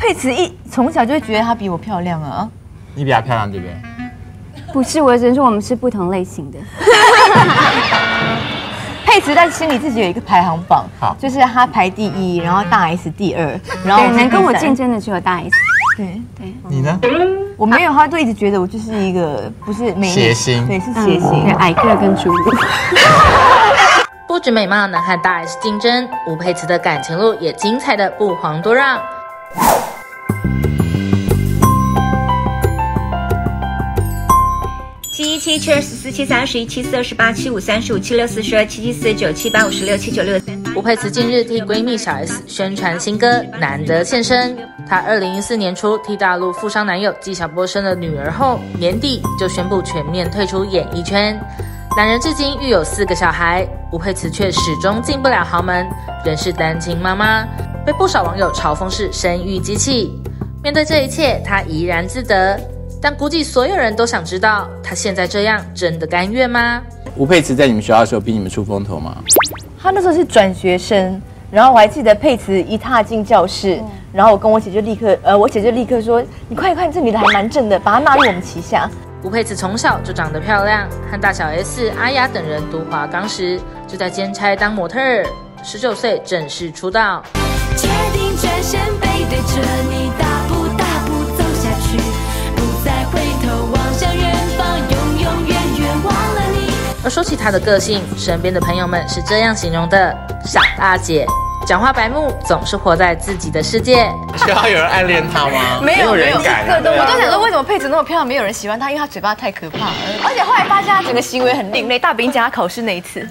佩慈一从小就会觉得她比我漂亮啊。你比她漂亮对不对？不是，我只能说我们是不同类型的。佩慈在心里自己有一个排行榜，好就是她排第一，然后大 S 第二，然后对，能跟我竞争。的只有大 S。对对，你呢？我没有，她就一直觉得我就是一个不是美女谐星对，是嗯谐星对，。矮个跟侏儒。不止美貌能和大 S 竞争，吴佩慈的感情路也精彩的不遑多让。七一七七二十四七三十一七四二十八七五三十五七六四十二七七四九七八五十六七九六。吴佩慈近日替闺蜜小 S 宣传新歌《难得现身》。她二零一四年初替大陆富商男友纪晓波生了女儿后，年底就宣布全面退出演艺圈。两人至今育有四个小孩，吴佩慈却始终进不了豪门，仍是单亲妈妈，被不少网友嘲讽是生育机器。面对这一切，他怡然自得。但估计所有人都想知道，他现在这样真的甘愿吗？吴佩慈在你们学校的时候逼你们出风头吗？她那时候是转学生，然后我还记得佩慈一踏进教室，然后我跟我姐就立刻，呃，我姐就立刻说：“你快看，这女的还蛮正的，把她纳入我们旗下。吴佩慈从小就长得漂亮，和大小 S、阿雅等人读华冈时，就在兼差当模特儿。十九岁正式出道，转身背对着你，大步大步走下去，不再回头望向远方，永永远远忘了你。而说起她的个性，身边的朋友们是这样形容的：傻大姐，讲话白目，总是活在自己的世界。学校有人暗恋她吗？没有人敢啊。对啊我都想说，为什么佩子那么漂亮，没有人喜欢她？因为她嘴巴太可怕了。而且后来发现她整个行为很另类。大饼讲她考试那一次，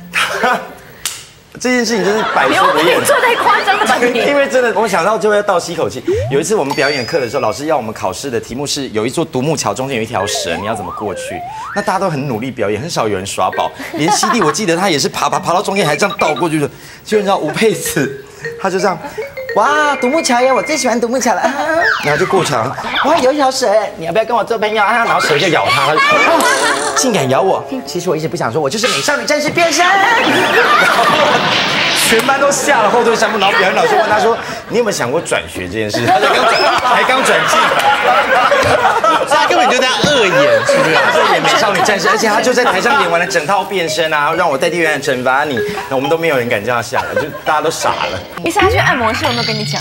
这件事情真是百你说不厌。做太夸张了吧？因为真的，我想到就要倒吸一口气。有一次我们表演课的时候，老师要我们考试的题目是有一座独木桥，中间有一条蛇，你要怎么过去？那大家都很努力表演，很少有人耍宝。连西弟，我记得他也是爬爬爬到中间，还这样倒过去的。就你知道吴佩慈，他就这样。哇，独木桥耶！我最喜欢独木桥了。啊、然后就过桥，哇，有一条蛇，你要不要跟我做朋友啊？然后蛇就咬他，竟敢咬我！其实我一直不想说，我就是美少女战士变身。全班都下了后退三步，然后表演老师问他说：“你有没有想过转学这件事？” 他才刚转，才刚转进来，所以他根本就在恶演，是不是？他在演美少女战士，而且他就在台上演完了整套变身啊，让我代替表演惩罚你，那我们都没有人敢这样下来，就大家都傻了。一次她去按摩室，有没有跟你讲？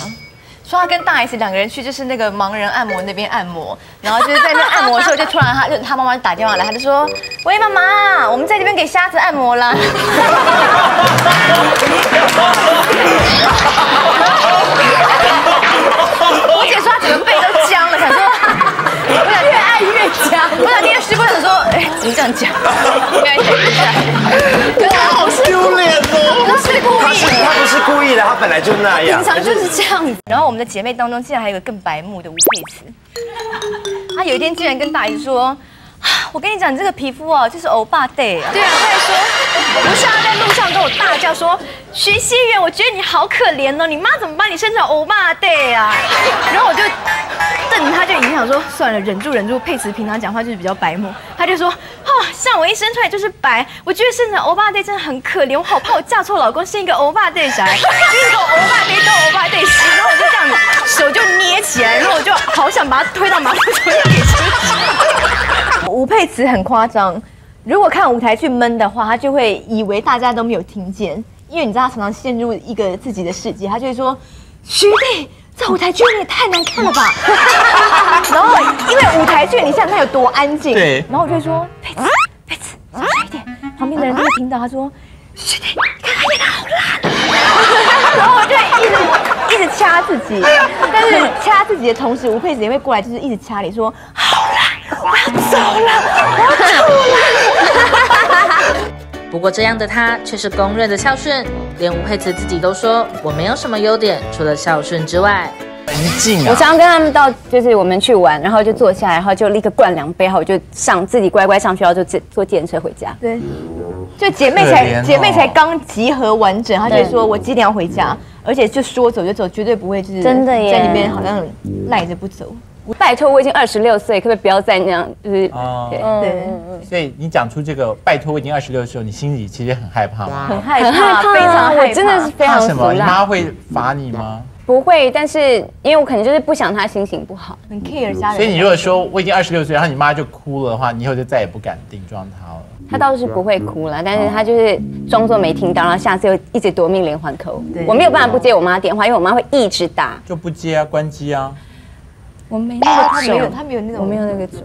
说他跟大 S 两个人去，就是那个盲人按摩那边按摩，然后就是在那按摩的时候，就突然他就他妈妈就打电话来，他就说：“喂，妈妈，我们在这边给瞎子按摩啦。”就那样平。常就是这样子。然后我们的姐妹当中，竟然还有一个更白目的吴佩慈，她有一天竟然跟大姨说。啊我跟你讲，你这个皮肤哦，就是欧巴 day 啊！对啊，她还说，不是她在路上跟我大叫说，徐熙媛，我觉得你好可怜哦，你妈怎么把你生成欧巴 day 啊？然后我就瞪着她，就影响说，算了，忍住忍住。佩慈平常讲话就是比较白目，她就说，哦，像我一生出来就是白，我觉得生成欧巴 day 真的很可怜，我好怕我嫁错老公，生一个欧巴 day 小孩，就是个欧巴 day 跟欧巴 day 洗，然后我就这样子手就捏起来，然后我就好想把他推到马桶中间给吴佩慈很夸张，如果看舞台剧闷的话，他就会以为大家都没有听见，因为你知道他常常陷入一个自己的世界，他就会说：“徐弟，这舞台剧你也太难看了吧。”然后因为舞台剧，你想想它有多安静，对然后我就会说：“佩慈，佩慈，小声一点。”旁边的人都会听到，他说：“徐弟，你看他演的好烂。”然后我就一直一直掐自己，但是掐自己的同时，吴佩慈也会过来，就是一直掐你说：“好烂，我要走了，我要吐了。”不过这样的他却是公认的孝顺，连吴佩慈自己都说：“我没有什么优点，除了孝顺之外。”一静啊！我常常跟他们到，就是我们去玩，然后就坐下来，然后就立刻灌两杯，然后我就上自己乖乖上学校就坐坐电车回家。对，就姐妹才哦姐妹才刚集合完整，她就说：“我几点要回家？”而且就说走就走，绝对不会就是真的耶在那边好像赖着不走。拜托，我已经二十六岁，可不可以不要再那样？就是哦对，对，所以你讲出这个“拜托，我已经二十六的时候，你心里其实很害怕吗？很害怕，非常害怕。我真的是非常怕什么？你妈会罚你吗？不会，但是因为我可能就是不想她心情不好。很 care 家人。所以你如果说我已经二十六岁，然后你妈就哭了的话，你以后就再也不敢顶撞她了。她倒是不会哭了，但是她就是装作没听到，然后下次又一直夺命连环扣。我没有办法不接我妈电话，因为我妈会一直打。就不接啊，关机啊。我没那个他没有，他没有那种，我没有那个种，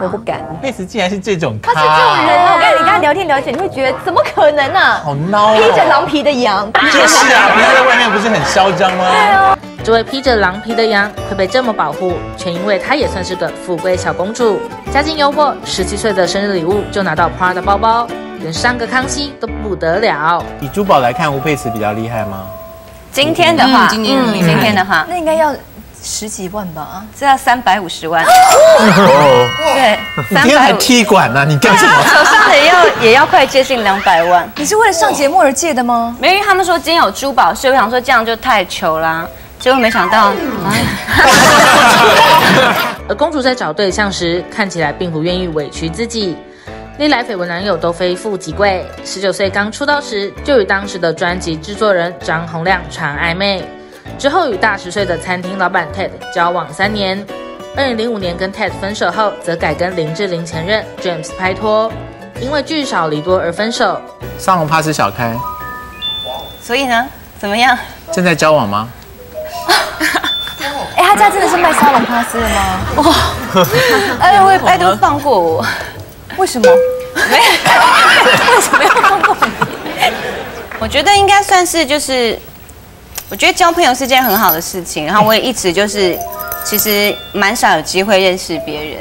我不敢。贝斯竟然是这种，他是这种人啊！我跟你，你跟他聊天聊起来，你会觉得怎么可能啊？好孬哦。披着狼皮的羊，就是啊，平时在外面不是很嚣张吗？这位披着狼皮的羊会被这么保护，全因为她也算是个富贵小公主，家境优渥，十七岁的生日礼物就拿到 Prada 包包，连上个康熙都不得了。以珠宝来看，吴佩慈比较厉害吗？今天的话，嗯今天的话，那应该要十几万吧？这要三百五十万，哦，对，你今天还踢馆呢？你干什么？手上的也要也要快接近两百万。你是为了上节目而借的吗？没有，因为他们说今天有珠宝税，我想说这样就太糗啦，结果没想到，而公主在找对象时，看起来并不愿意委屈自己。历来绯闻男友都非富即贵，十九岁刚出道时就与当时的专辑制作人张洪亮传暧昧，之后与大十岁的餐厅老板 Ted 交往三年。二零零五年跟 Ted 分手后，则改跟林志玲前任 James 拍拖，因为聚少离多而分手。沙龙帕斯小开所以呢，怎么样？正在交往吗？哎，他家真的是卖沙龙帕斯的吗？哇哎，我拜托放过我，为什么？为什么要放过你？我觉得应该算是就是，我觉得交朋友是件很好的事情，然后我也一直就是，其实蛮少有机会认识别人，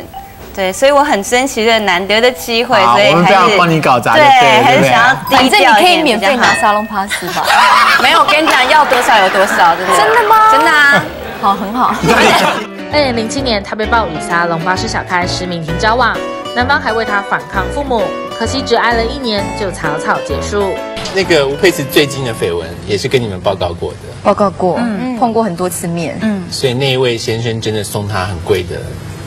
对，所以我很珍惜这难得的机会，所以我们不要还是帮你搞砸就对，还是想要反正你低调一可以免点比较好费拿沙龙帕斯吧？没有，我跟你讲，要多少有多少，真的。真的吗？真的啊。好，很好。二零零七年，他被曝与沙龙巴士小开施明婷交往，男方还为他反抗父母，可惜只爱了一年就草草结束。那个吴佩慈最近的绯闻也是跟你们报告过的，报告过，碰过很多次面。嗯，所以那一位先生真的送她很贵的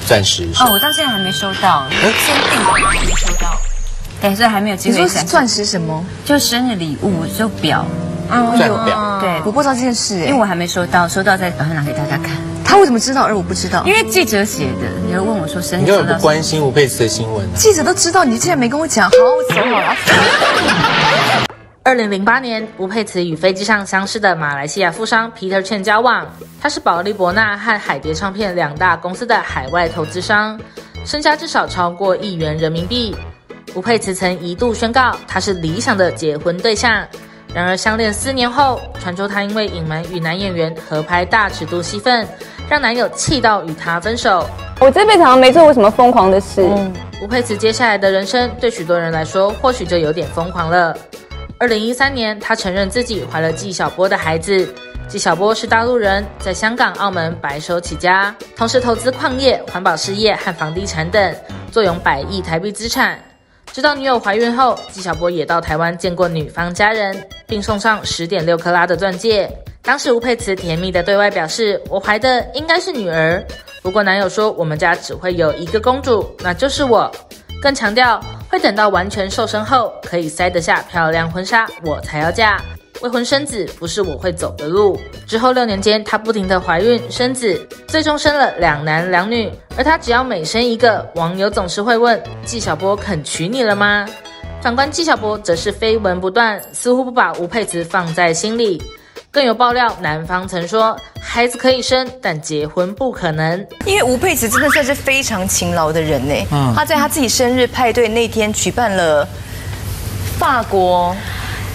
钻石哦，我到现在还没收到，先订的还没收到，对，所以还没有机你。说钻石什么？就生日礼物，就表，哦钻表。对，我不知道这件事哎。因为我还没收到，收到再把它拿给大家看。他为什么知道而我不知道？因为记者写的，有人问我说生你根本不日收到什么关心吴佩慈的新闻啊！记者都知道，你竟然没跟我讲。好，我走好了。二零零八年，吴佩慈与飞机上相识的马来西亚富商 Peter Chen 交往。他是保利博纳和海蝶唱片两大公司的海外投资商，身家至少超过亿元人民币。吴佩慈曾一度宣告他是理想的结婚对象，然而相恋四年后，传出她因为隐瞒与男演员合拍大尺度戏份，让男友气到与她分手。我这辈子好像没做过什么疯狂的事。吴佩慈接下来的人生对许多人来说，或许就有点疯狂了。二零一三年，她承认自己怀了纪晓波的孩子。纪晓波是大陆人，在香港、澳门白手起家，同时投资矿业、环保事业和房地产等，坐拥百亿台币资产。知道女友怀孕后，纪晓波也到台湾见过女方家人，并送上十点六克拉的钻戒。当时吴佩慈甜蜜的对外表示：“我怀的应该是女儿。”不过男友说：“我们家只会有一个公主，那就是我。”更强调会等到完全瘦身后，可以塞得下漂亮婚纱，我才要嫁。未婚生子不是我会走的路。之后六年间，她不停的怀孕生子，最终生了两男两女。而她只要每生一个，网友总是会问：纪晓波肯娶你了吗？反观纪晓波则是绯闻不断，似乎不把吴佩慈放在心里。更有爆料，男方曾说孩子可以生，但结婚不可能。因为吴佩慈真的算是非常勤劳的人呢。嗯他在他自己生日派对那天举办了法国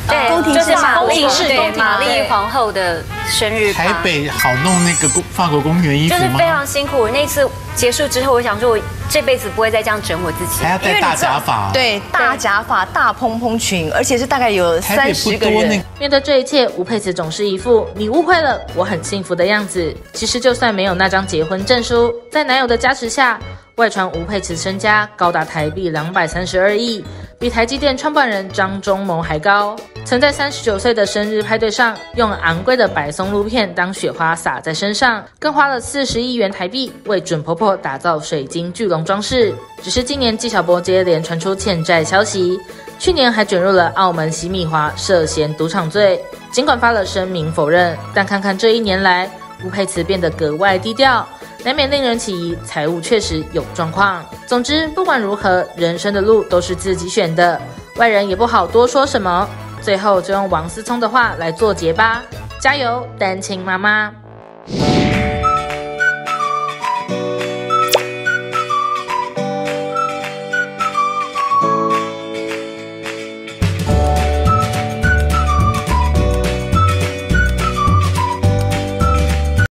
对宫廷式就是玛丽宫廷式对玛丽皇后的生日台北好弄那个公法国公园衣服吗就是非？常辛苦。我那次结束之后，我想说，我这辈子不会再这样整我自己还。要戴大假发，，对大假发、大蓬蓬裙，而且是大概有三十个人。面对这一切，吴佩慈总是一副你误会了，我很幸福的样子。其实就算没有那张结婚证书，在男友的加持下，外传吴佩慈身家高达台币两百三十二亿，比台积电创办人张忠谋还高。曾在三十九岁的生日派对上，用昂贵的白松露片当雪花洒在身上，更花了四十亿元台币为准婆婆打造水晶巨龙装饰。只是今年纪晓波接连传出欠债消息，去年还卷入了澳门洗米华涉嫌赌场罪。尽管发了声明否认，但看看这一年来，吴佩慈变得格外低调，难免令人起疑财务确实有状况。总之，不管如何，人生的路都是自己选的，外人也不好多说什么。最后就用王思聪的话来做结吧，加油，单亲妈妈。